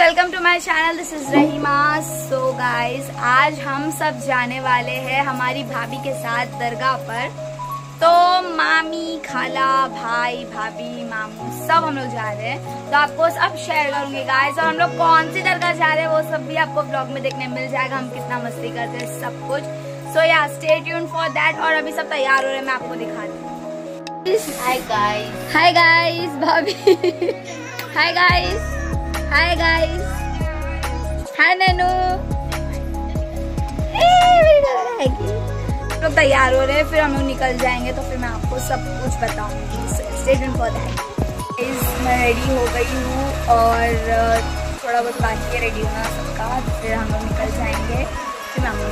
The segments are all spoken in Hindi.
Welcome to my channel this is Rahima so guys आज हम सब जाने वाले हैं हमारी भाभी के साथ दरगाह पर। तो मामी खाला भाई भाभी मामू सब हम लोग जा रहे हैं। तो आपको सब शेयर करूँगी गाइस और हम लोग कौन सी दरगाह जा रहे हैं वो सब भी आपको ब्लॉग में देखने मिल जाएगा। हम कितना मस्ती करते हैं सब कुछ। सो या स्टे ट्यून फॉर दैट और अभी सब तैयार हो रहे हैं मैं आपको दिखाती हूँ हाय गाइस हाय गाइस भाभी hi guys hi guys hi Nainu लोग तैयार हो रहे हैं फिर हम लोग निकल जाएँगे तो फिर मैं आपको सब कुछ बताऊँगी। स्टे ट्यून फॉर दैट मैं रेडी हो गई हूँ और थोड़ा बहुत बाकी है रेडी होना सबका फिर हम लोग निकल जाएँगे। फिर मैं आपको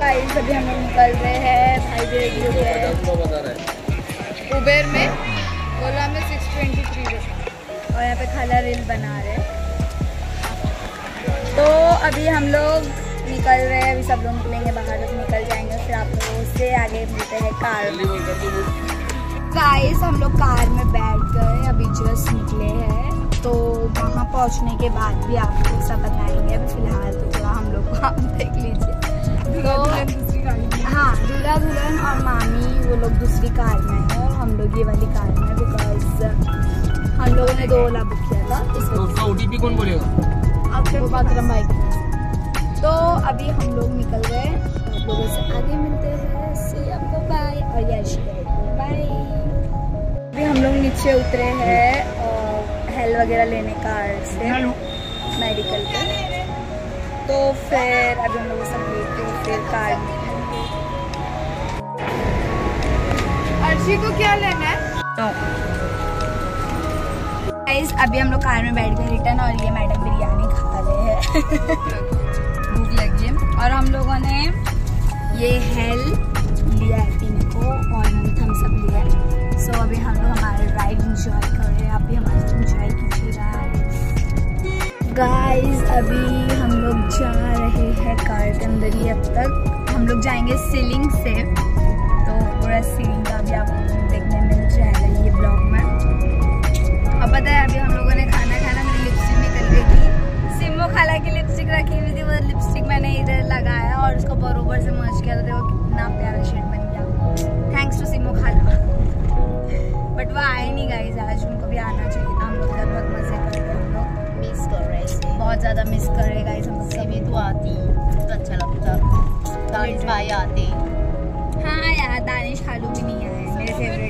गाइस अभी हम लोग निकल रहे हैं भाई भी रेडी हो गए उबेर में ओला में सिक्स ट्वेंटी थ्री और यहाँ पे खाला रील बना रहे हैं। तो अभी हम लोग निकल रहे हैं अभी सब लोग निकलेंगे बाहर जब निकल जाएँगे फिर आप लोग से आगे मिलते हैं कार गाइस हम लोग कार में बैठ गए अभी जस्ट निकले हैं। तो वहाँ पहुँचने के बाद भी आपको सब बताएँगे। अभी फ़िलहाल तो थोड़ा हम लोग को आप देख लीजिए। तो हाँ दूल्हा दुल्हन और मामी वो लोग दूसरी कार में है और हम लोग ये वाली कार में बिकॉज़ हम लोगों ने दो ओला बुक किया था तो उसका ओटीपी कौन बोलेगा आपके बाथरूम बाइक तो अभी हम लोग निकल गए आप लोगों से आगे मिलते हैं। सी आपको बाय और यश बाय अभी हम लोग नीचे उतरे हैं और हेल वगैरह लेने कार से मेडिकल पे। तो फिर अभी हम लोग सब लेके फिर कार अर्शी को क्या लेना है? तो गाइस अभी हम लोग कार में बैठ गए रिटर्न और ये मैडम बिरयानी खा रहे हैं। भूख लगी है। और हम लोगों ने ये हेल लिया है पीने को, और हम थम्स अप लिया है। सो अभी हम लोग हमारे राइड इंजॉय कर रहे हैं। अभी हमारे इंजॉय कीजिएगा। गाइस अभी हम लोग जा रहे हैं कार के अंदर ही अब तक। हम लोग जाएँगे सीलिंग से। तो पूरा सीलिंग लिपस्टिक रखी हुई थी वो लिपस्टिक मैंने इधर लगाया और उसको बरोबर से मर्ज किया तो देखो कितना प्यारा शेड बन गया। थैंक्स टू सिमो खाला बट वो आए नहीं गाइस आज उनको भी आना चाहिए था हम लोग बहुत मज़े करते हैं हम लोग। मिस कर रहे हैं। बहुत ज़्यादा मिस कर रहे गाइस हम सभी भी तो आती तो अच्छा लगता। दानिश भाई आते। हाँ यार दानिश खालू भी नहीं आए मेरे फेवरेट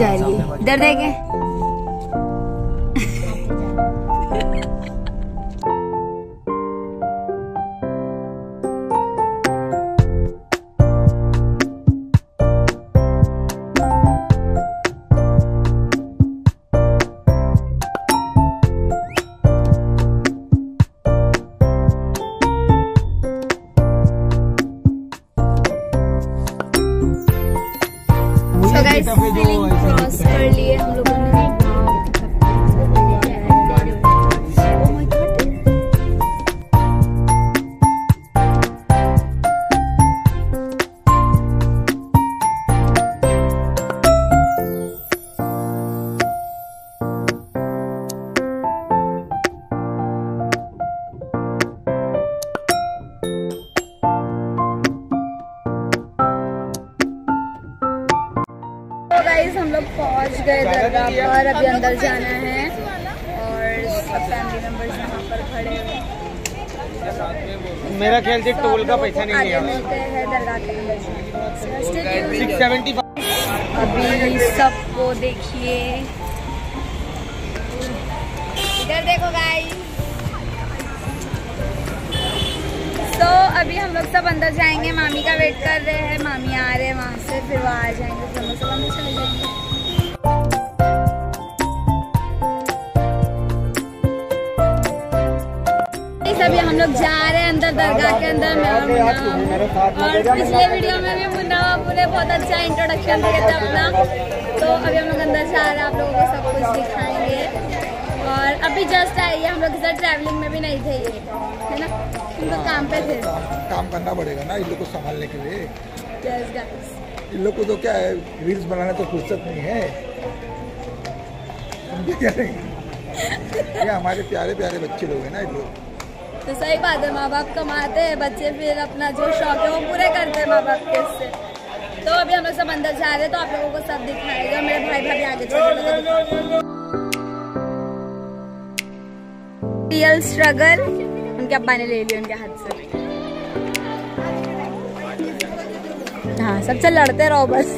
जा रही है। इधर देखें लोग पहुँच गए दरगाह पर। अभी अंदर जाना है। और सब फैमिली मेंबर्स यहाँ पर खड़े हैं। मेरा ख्याल से तो टोल का पैसा नहीं लिया अभी सबको देखिए। इधर देखो गाइस तो अभी हम लोग सब अंदर जाएँगे। मामी का वेट कर रहे हैं। मामी आ रहे हैं वहाँ से। फिर वो आ जाएँगे। फिर हम लोग सब अंदर चले जाएँगे। और पिछले वीडियो में भी मुन्ना बाबू ने बहुत अच्छा इंट्रोडक्शन दिया था अपना। तो अभी हम लोग अंदर जा रहे हैं आप लोगों को सब कुछ दिखाएँगे। और अभी जस्ट आई है हम लोग इधर ट्रैवलिंग में भी नहीं थे ये है ना? हम काम पे थे। काम करना पड़ेगा ना इन लोग को संभालने के लिए। इन लोग को तो क्या है रील्स बनाने तो फुर्सत नहीं है। क्या नहीं ये हमारे प्यारे प्यारे बच्चे लोग हैं ना इन लोग। तो सही बात है, माँ बाप कमाते हैं बच्चे, फिर अपना जो शौक है वो पूरे करते हैं माँ बाप के इससे। तो अभी हम लोग सब अंदर जा रहे हैं तो आप लोगों को सब दिखाएगा मेरे भाई भाभी आगे रियल स्ट्रगल उनके अब्बा ने ले लिया उनके हाथ से। हाँ सबसे लड़ते रहो बस।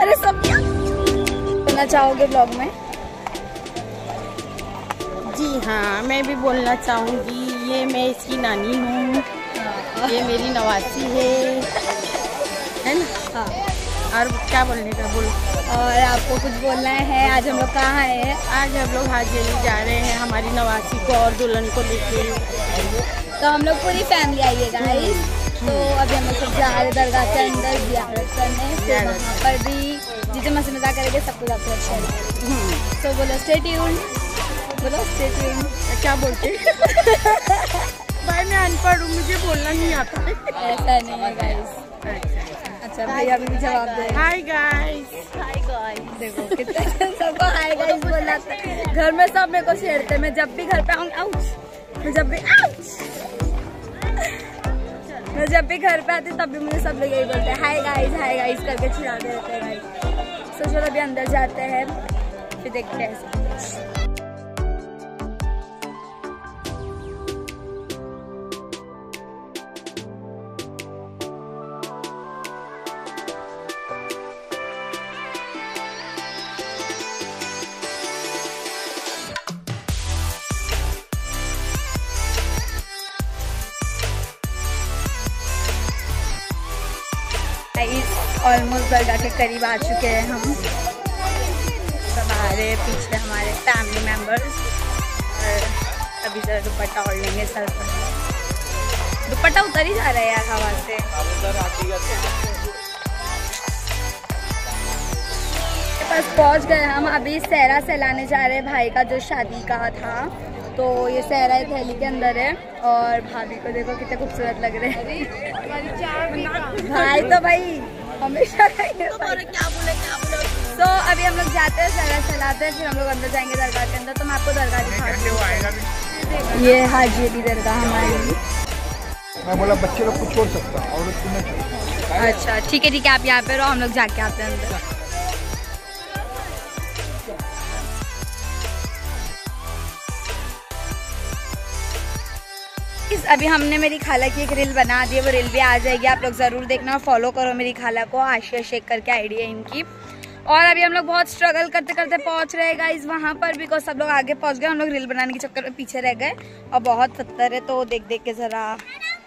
अरे सब क्या? बोलना चाहोगे ब्लॉग में? हाँ मैं भी बोलना चाहूँगी ये मैं इसकी नानी हूँ। ये मेरी नवासी है। है ना? हाँ। और क्या बोलने का बोल। और आपको कुछ बोलना है? आज हम लोग कहाँ हैं? आज हम लोग हाजिरी जा रहे हैं हमारी नवासी को और दुल्हन को लेके। तो हम लोग पूरी फैमिली आई है गाइस तो अभी हम लोग सब जा रहे दरगाह के अंदर जियारत करने। फिर वहाँ पर भी जितने मस्ती मज़ा करेंगे सब कुछ आपको अच्छा हम्म, तो बोलो स्टे ट्यून ट्यून क्या बोलते भाई मैं अनपढ़ हूँ मुझे बोलना नहीं आता। ऐसा नहीं है गाइस अच्छा भैया भी जवाब दे। हाय गाइस हाय गाइस देखो कितने सबको हाय गाइस बोला था घर में सब मेरे को छेड़ते मैं जब भी घर पे आऊँ आउच मैं जब भी आउच मैं जब भी घर पे आती तब भी मुझे सब लोग यही बोलते हैं हाय गाइस हाय गाइस करके चिढ़ाते रहते हैं गाइस तो चलो अभी अंदर जाते हैं फिर देखते हैं के करीब आ चुके हैं हम। आ पीछे हमारे फैमिली मेंबर्स और अभी जरा दुपट्टा ओढ़ लेंगे सर पर। दुपट्टा उतर ही जा रहा है यार हवा से। पास पहुँच गए हम। अभी सहरा सहलाने जा रहे हैं भाई का जो शादी का था। तो ये सहरा एक थैली के अंदर है और भाभी को देखो कितने खूबसूरत लग रहे हैं। भाई तो भाई हमेशा रहेंगे क्या बोले क्या बोले? तो अभी हम लोग जाते हैं सलाह चलाते हैं फिर हम लोग अंदर जाएँगे दरगाह के अंदर। तो मैं आपको दरगाह दिखाऊँगी। ये हाजी अली दरगाह हमारी। मैं बोला बच्चे लोग कुछ छोड़ सकता और औरत को नहीं अच्छा ठीक है ठीक है आप यहाँ पे रहो हम लोग जाके आते हैं अंदर। अभी हमने मेरी खाला की एक रील बना दी है, वो रील भी आ जाएगी, आप लोग ज़रूर देखना और फॉलो करो मेरी खाला को, आशिया शेख करके आइडिया इनकी। और अभी हम लोग बहुत स्ट्रगल करते करते पहुँच रहे गाइस वहाँ पर बिकॉज़ सब लोग आगे पहुँच गए, हम लोग रील बनाने के चक्कर में पीछे रह गए, और बहुत पत्थर है तो देख देख के ज़रा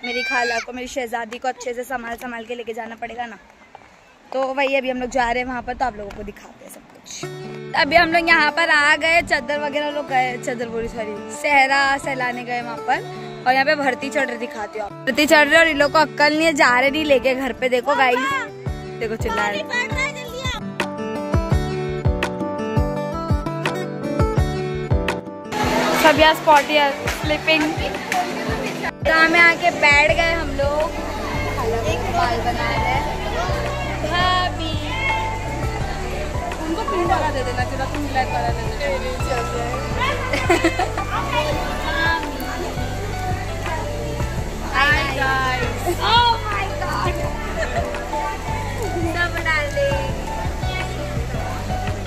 मेरी खाला को, मेरी शहजादी को अच्छे से संभाल संभाल के लेके जाना पड़ेगा ना। तो वही अभी हम लोग जा रहे हैं वहाँ पर तो आप लोगों को दिखाते हैं सब कुछ। अभी हम लोग यहाँ पर आ गए चादर वगैरह लोग गए चादर बोरी सॉरी, सहरा, सहलाने गए वहाँ पर। और यहाँ पे भर्ती चढ़ रही दिखाती हूँ। भर्ती चढ़ रही और इन लोग को अक्कल नहीं है जा रहे नहीं लेके घर पे। देखो गाइस देखो चिल्ला रहे। सब यहाँ स्पॉट स्लीपिंग गाँव में आके बैठ गए हम लोग। बाल बना रहे हैं। भाभी। उनको पिंक वाला दे देना चाहिए तुम ब्लैक वाला दे देना guys. Oh my god.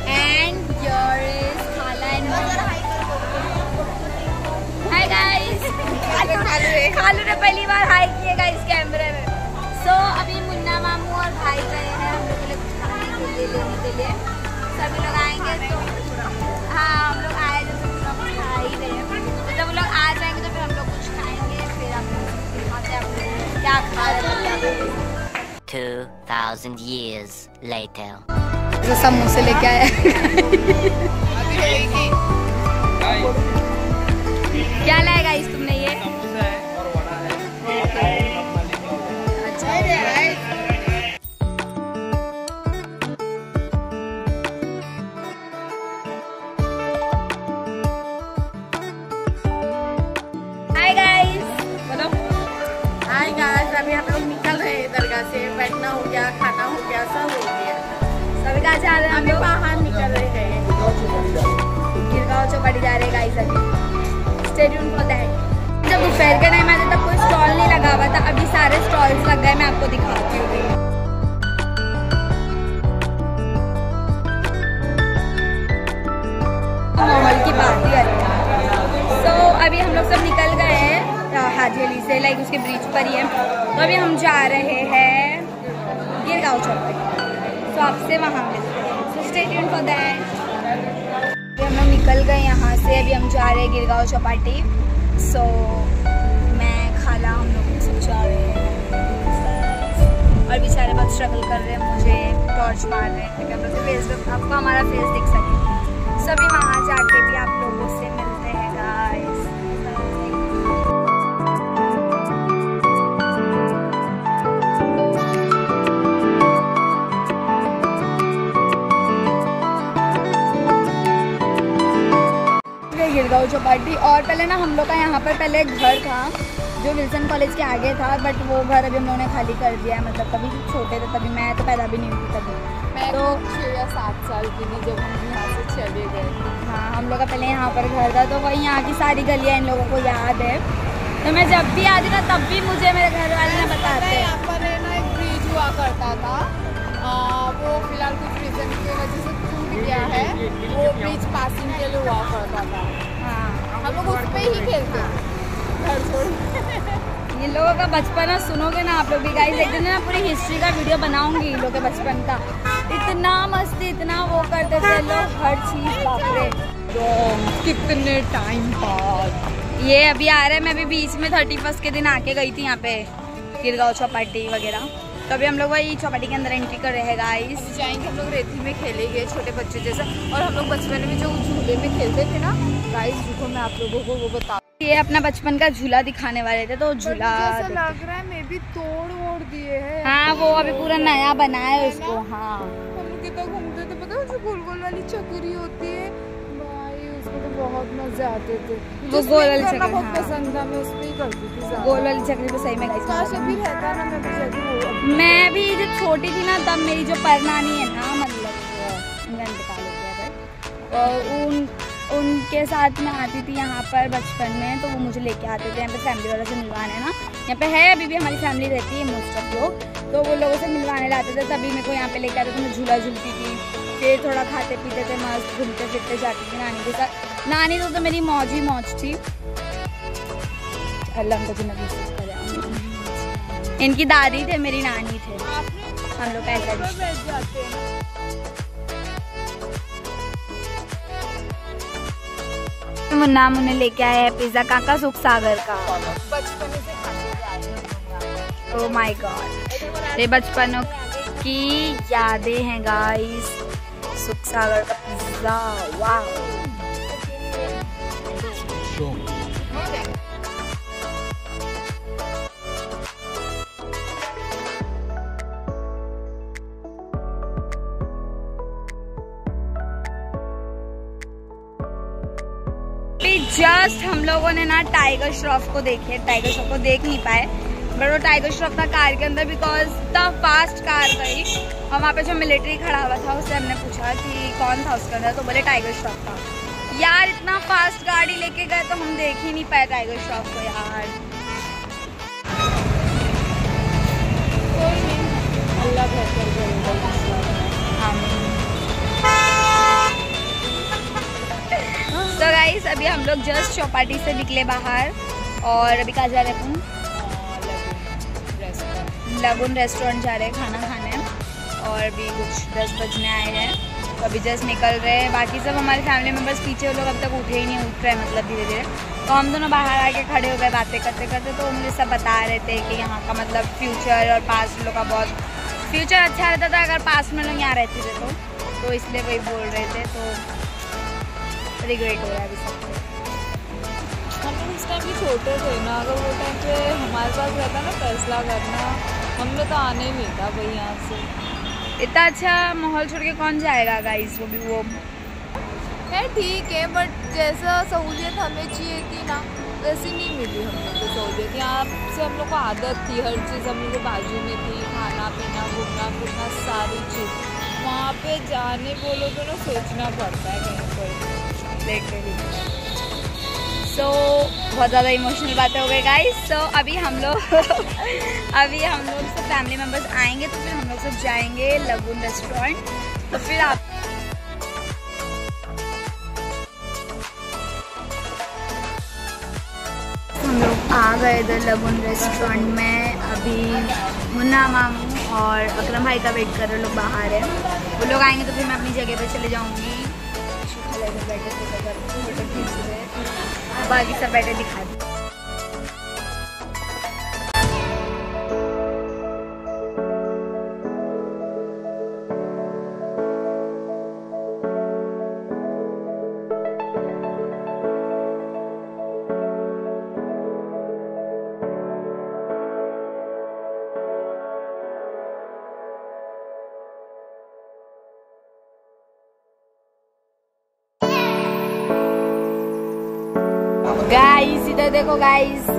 And here is and mom. Hi, guys. खालू ने पहली बार हाई किएगा इस कैमरे में. So, अभी मुन्ना मामू और भाई गए हैं हम लोग लोग खाने के लिए लेने के लिए. तो सभी लोग आएँगे तो हाँ हम लोग आए तो जो पूरा खा ही रहे हैं. मतलब लोग लोग क्या खा रहे हैं 2,000 years later. जो समोसे लेके आया क्या माहौल की बात ही अलग है। सो अभी हम लोग सब निकल गए हैं हाजी अली से लाइक उसके ब्रिज पर ही है। तो अभी हम जा रहे हैं गिरगांव चौपाटी तो आपसे वहाँ मिलते हैं so stay tune for that हम लोग निकल गए यहाँ से। अभी हम जा रहे हैं गिरगांव चौपाटी। सो so, मैं खाला हम लोग सब जा रहे हैं। और बेचारे बहुत स्ट्रगल कर रहे हैं मुझे। टॉर्च मार रहे हैं। ताकि हम लोग फेस आपको हमारा फेस दिख सके सभी वहाँ जाके चौपाटी और पहले ना हम लोग का यहाँ पर पहले एक घर था जो विल्सन कॉलेज के आगे था बट वो घर अभी हम लोगों ने खाली कर दिया है मतलब तभी छोटे थे तभी मैं तो पैदा भी नहीं हुई थी तभी। मैं तो छः या सात साल की थी जब हम यहाँ से चले गए। हाँ हम लोग का पहले यहाँ पर घर था तो वही यहाँ की सारी गलियाँ इन लोगों को याद है। तो मैं जब भी आती ना तब भी मुझे मेरे घर वाले ने बताते हैं। यहाँ पर ना एक ब्रिज हुआ करता था। आ, वो फ़िलहाल कुछ रीजन की वजह से टूट गया है। वो ब्रिज पासिंग के लिए हुआ करता था। हम लोग उस पर ही खेलते हैं। इन लोगों का बचपन ना सुनोगे ना आप लोग भी। गाइस एक दिन ना पूरी हिस्ट्री का वीडियो बनाऊँगी इन लोगों के बचपन का। इतना मस्ती इतना वो करते थे लोग हर चीज़ बाप रे कितने टाइम बाद। ये अभी आ रहा है मैं अभी बीच में थर्टी फ़र्स्ट के दिन आके गई थी यहाँ पे गिरगांव चौपाटी वगैरह। तो अभी हम लोग वही चौपाटी के अंदर एंट्री कर रहे हैं गाइस जाएँगे हम लोग रेती में खेलेंगे छोटे बच्चे जैसा। और हम लोग बचपन में जो झूले में खेलते थे ना गाइस रुको मैं आप लोगों को वो बता ये अपना बचपन का झूला दिखाने वाले थे तो झूला लग रहा है मे भी तोड़ वोड़ दिए हैं। हाँ वो अभी पूरा नया बना है उसको हाँ हम कितना घूमते थे पता है? गोल गोल वाली चक्री होती है। भाई उसमें तो बहुत मज़े आते थे। वो गोल वाली चक्री, बहुत हाँ। पसंद था मैं उस ही करती थी गोल वाली चक्री तो सही में काश अभी रहता ना मैं भी मैं भी जब छोटी थी ना तब मेरी जो परनानी है ना मतलब का उनके साथ मैं आती थी यहाँ पर बचपन में तो वो मुझे लेके आते थे। यहाँ पे फैमिली वालों से मिलवाने ना। यहाँ पे है अभी भी हमारी फैमिली रहती है मोस्ट ऑफ़ लोग। तो वो लोगों से मिलवाने लाते थे तभी मेरे को यहाँ पे लेके आते थे। मैं झूला झूलती थी फिर थोड़ा खाते पीते थे मस्त घूमते फिरते जाती थी नानी के साथ। नानी तो, तो मेरी मौज ही मौज थी। अल्लाह करे इनकी दादी थे मेरी नानी थे। हम लोग का ऐसा नाम हैं मुन्ने लेके आया है पिज्जा काका सुख सागर का। ओ माय गॉड ये बचपनों की यादें हैं गाइस सुख सागर का पिज्जा। वाह जस्ट हम लोगों ने ना टाइगर श्रॉफ को देखे टाइगर श्रॉफ को देख नहीं पाए बट वो टाइगर श्रॉफ था कार के अंदर बिकॉज़ द फास्ट कार गई और वहाँ पे जो मिलिट्री खड़ा हुआ था, उससे हमने पूछा कि कौन था उसके अंदर तो बोले टाइगर श्रॉफ था। यार, इतना फास्ट गाड़ी लेके गए तो हम देख ही नहीं पाए टाइगर श्रॉफ को, यार। कोई नहीं। गाइस अभी हम लोग जस्ट चौपाटी से निकले बाहर और अभी कहाँ जा रहे हैं लगुन रेस्टोरेंट जा रहे हैं खाना खाने। और भी कुछ दस बजने आए हैं। तो अभी जस्ट निकल रहे हैं। बाकी सब हमारे फैमिली मेंबर्स पीछे लोग अब तक उठे ही नहीं, उठ रहे मतलब धीरे धीरे तो हम दोनों बाहर आके खड़े हो गए बातें करते करते तो मुझे सब बता रहे थे कि यहाँ का मतलब फ्यूचर और पास्ट लोग का बहुत फ्यूचर अच्छा रहता था अगर पास्ट में लोग यहाँ रहते थे तो। तो इसलिए वही बोल रहे थे। तो रिग्रेट हो रहा है अभी हम उस टाइम भी छोटे थे ना अगर वो टाइम पे हमारे पास रहता ना फैसला करना हमने तो आने ही नहीं था भाई यहाँ से। इतना अच्छा माहौल छोड़ के कौन जाएगा गाइस वो भी वो। है ठीक है बट जैसा सहूलियत हमें चाहिए थी ना वैसी नहीं मिली हम लोग को सहूलियत। यहाँ से हम लोग को आदत थी हर चीज़ हम लोग के बाजू में थी खाना पीना घूमना फिरना सारी चीज़। वहाँ पे जाने बोलो तो ना सोचना पड़ता है कहीं पर। लिटरली सो बहुत ज़्यादा इमोशनल बातें हो गई गाइस सो अभी हम लोग, अभी हम लोग सब फैमिली मेंबर्स आएँगे तो फिर हम लोग सब जाएँगे लगुन रेस्टोरेंट तो फिर आप हम लोग आ गए इधर लगुन रेस्टोरेंट में. अभी मुन्ना मामू और अकरम भाई का वेट कर रहे लोग बाहर है. वो लोग आएँगे तो फिर मैं अपनी जगह पे चले जाऊँगी. बाकी सब बैठे दिखा दी। गाइस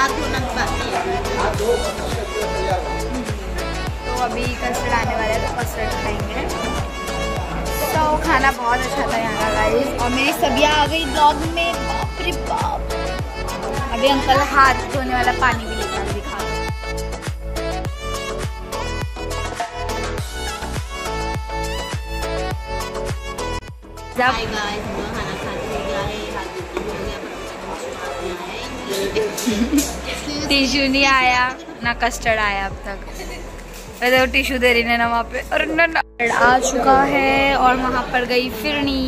हाथ धोना बाकी है। तो अभी कस्टर्ड आने वाला है तो कस्टर्ड खाएँगे। तो खाना बहुत अच्छा था यहाँ का गाइस और मेरी सभी आ गई ब्लॉग में। बाप रे बाप। अभी अंकल हाथ धोने वाला पानी भी लेकर दिखा। दो। जब टिश्यू नहीं आया ना कस्टर्ड आया अब तक। वैसे वो टिश्यू दे रही है ना वहाँ पे और ना ना आ चुका है और वहाँ पर गई फिरनी।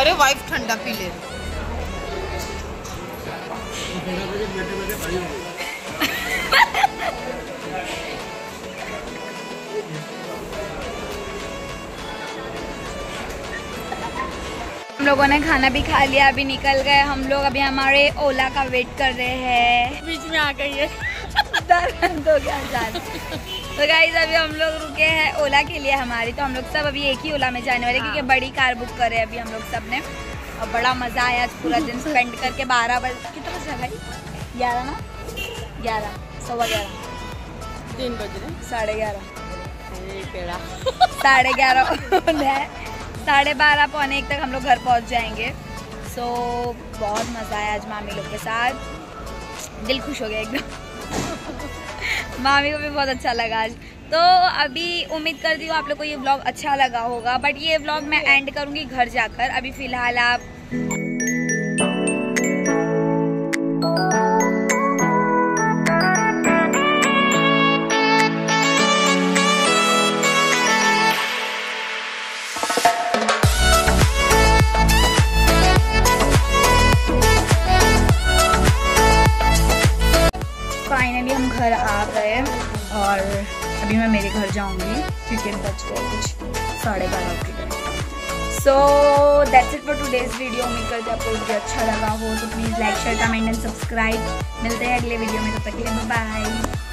अरे वाइफ ठंडा पी ले। हम लोगों ने खाना भी खा लिया अभी निकल गए। हम लोग अभी हमारे ओला का वेट कर रहे हैं। बीच में आ गई है। तो गाइज़ अभी हम लोग रुके हैं ओला के लिए हमारी। तो हम लोग सब अभी एक ही ओला में जाने वाले हैं, क्योंकि बड़ी कार बुक करे हैं अभी हम लोग सबने। और बड़ा मज़ा आया आज पूरा दिन स्पेंड करके। बारह बजे कितना बजा भाई? ग्यारह ना? ग्यारह सवा ग्यारह। तीन बजे साढ़े ग्यारह। साढ़े ग्यारह। हैं। साढ़े बारह पौने एक तक हम लोग घर पहुँच जाएँगे। सो so, बहुत मज़ा आया आज मामी लोग के साथ। दिल खुश हो गया एकदम। मामी को भी बहुत अच्छा लगा आज। तो अभी उम्मीद करती हूँ आप लोग को ये ब्लॉग अच्छा लगा होगा बट ये ब्लॉग मैं एंड करूँगी घर जाकर। अभी फ़िलहाल आप so that's it for today's video उम्मीद करते आपको वीडियो अच्छा लगा हो तो please like share comment and subscribe मिलते हैं अगले वीडियो में, तब तक के लिए बाय